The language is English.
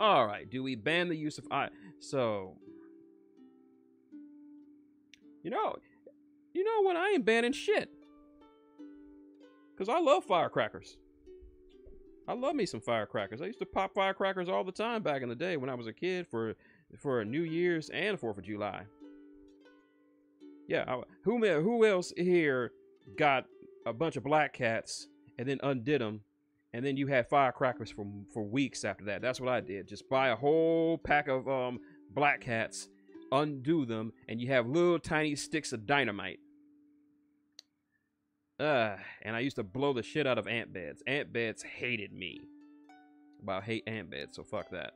All right. Do we ban the use of I? So, you know, you know what? I ain't banning shit. Cause I love firecrackers. I love me some firecrackers. I used to pop firecrackers all the time back in the day when I was a kid for for New Year's and Fourth of July. Yeah, I, who who else here got a bunch of black cats and then undid them, and then you had firecrackers for for weeks after that. That's what I did. Just buy a whole pack of um black cats, undo them, and you have little tiny sticks of dynamite. Uh, and I used to blow the shit out of ant beds. Ant beds hated me. About hate ant beds, so fuck that.